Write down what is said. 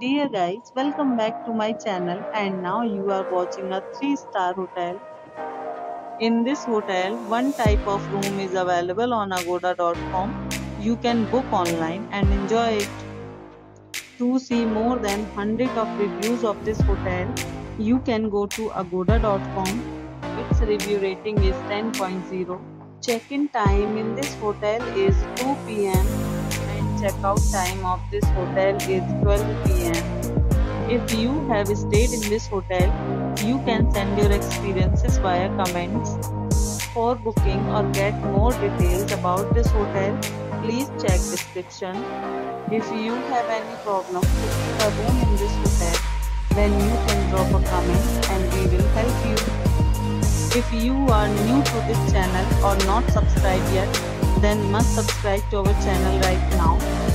Dear guys, welcome back to my channel and now you are watching a 3 star hotel. In this hotel, one type of room is available on agoda.com. You can book online and enjoy it. To see more than 100 of reviews of this hotel, you can go to agoda.com. Its review rating is 10.0. Check-in time in this hotel is 2 p.m. check-out time of this hotel is 12 p.m. If you have stayed in this hotel, you can send your experiences via comments. For booking or get more details about this hotel, please check description. If you have any problem booking a room in this hotel, then you can drop a comment and we will help you. If you are new to this channel or not subscribed yet, then must subscribe to our channel right now